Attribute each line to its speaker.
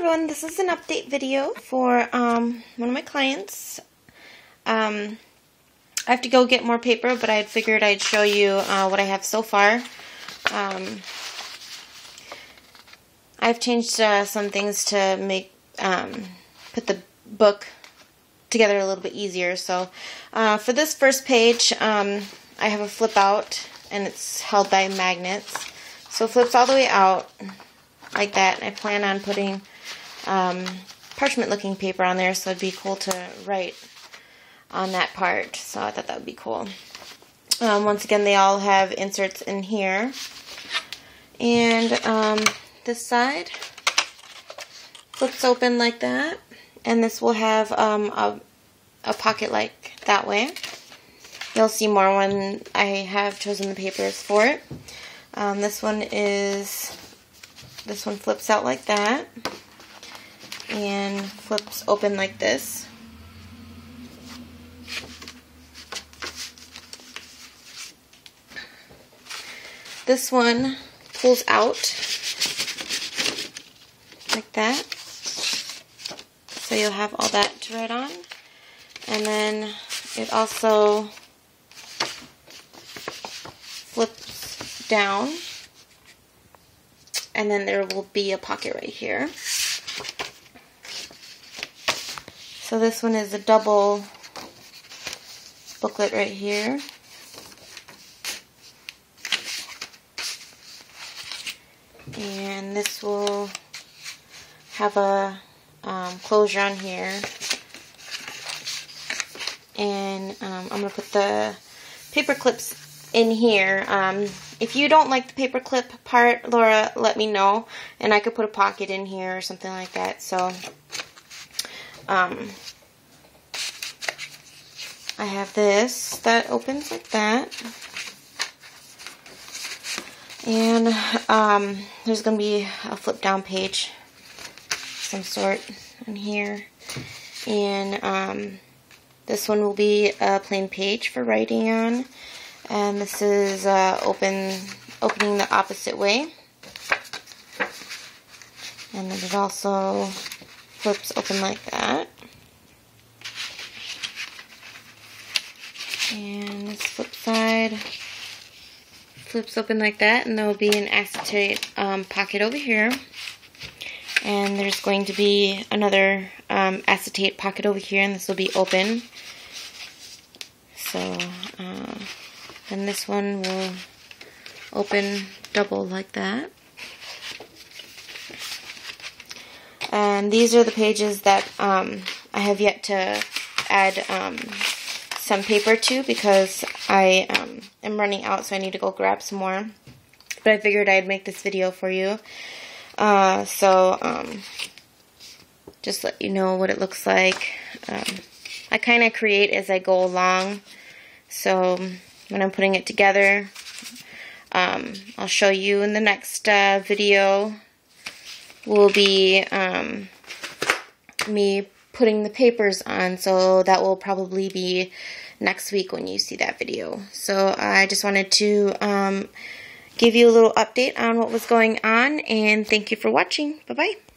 Speaker 1: everyone, this is an update video for um, one of my clients. Um, I have to go get more paper, but I figured I'd show you uh, what I have so far. Um, I've changed uh, some things to make um, put the book together a little bit easier. So uh, for this first page, um, I have a flip out, and it's held by magnets. So it flips all the way out like that. I plan on putting um, parchment looking paper on there, so it'd be cool to write on that part. So I thought that would be cool. Um, once again, they all have inserts in here. And um, this side flips open like that. And this will have um, a, a pocket like that way. You'll see more when I have chosen the papers for it. Um, this one is, this one flips out like that and flips open like this. This one pulls out like that. So you'll have all that to write on. And then it also flips down. And then there will be a pocket right here. So this one is a double booklet right here. And this will have a um, closure on here. And um, I'm going to put the paper clips in here. Um, if you don't like the paperclip part, Laura, let me know. And I could put a pocket in here or something like that. So um, I have this that opens like that. And um, there's going to be a flip down page some sort in here. And um, this one will be a plain page for writing on. And this is uh, open, opening the opposite way. And then it also flips open like that. And this flip side flips open like that, and there will be an acetate um, pocket over here. And there's going to be another um, acetate pocket over here, and this will be open. So, uh, and this one will open double like that. And these are the pages that um, I have yet to add um, some paper to because I um, am running out, so I need to go grab some more. But I figured I'd make this video for you. Uh, so, um, just let you know what it looks like. Um, I kind of create as I go along. So, when I'm putting it together, um, I'll show you in the next uh, video will be um, me putting the papers on. So that will probably be next week when you see that video. So I just wanted to um, give you a little update on what was going on. And thank you for watching. Bye-bye.